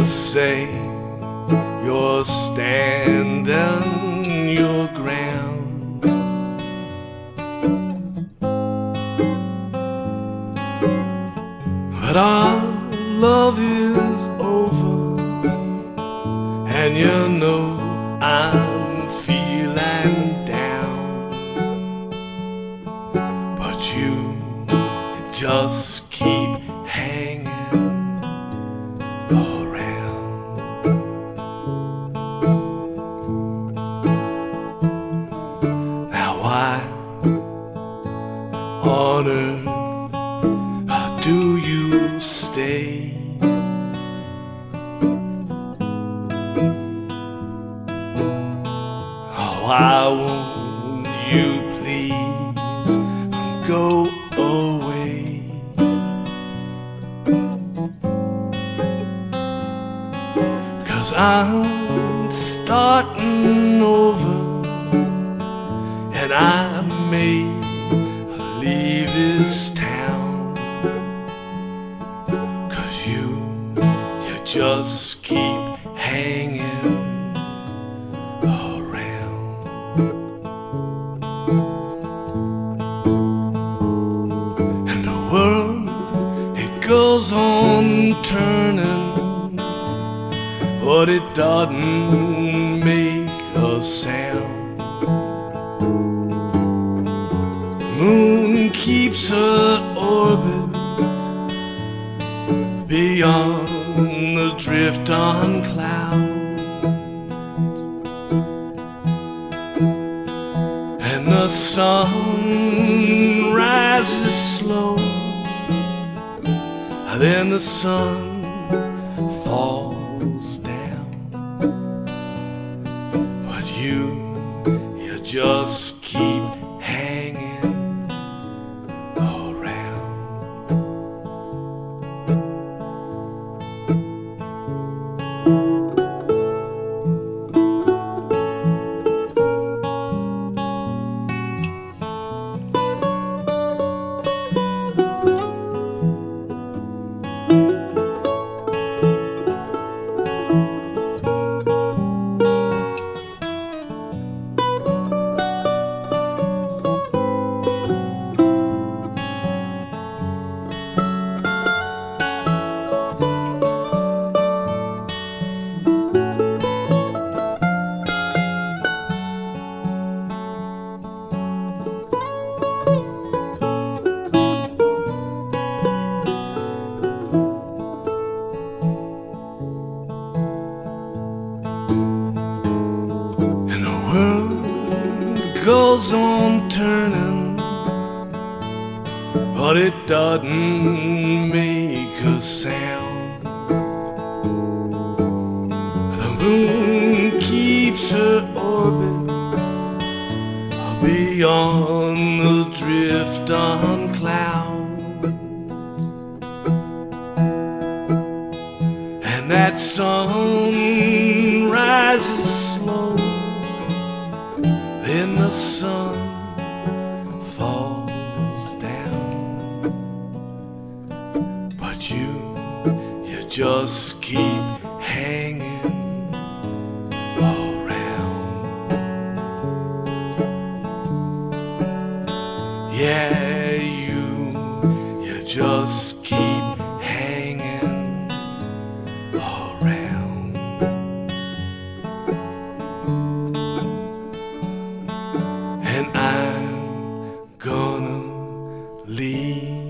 just say you're standing your ground. But our love is over, and you know I'm on earth how do you stay? Oh, why won't you please go away? Cause I'm starting over and I may just keep hanging around. And the world, it goes on turning, but it doesn't make a sound. Moon keeps her orbit beyond drift on cloud. And the sun rises slow, then the sun falls down. But you, you just but it doesn't make a sound. The moon keeps her orbit beyond the drift on cloud. And that sun just keep hanging around. Yeah, you, you just keep hanging around. And I'm gonna leave.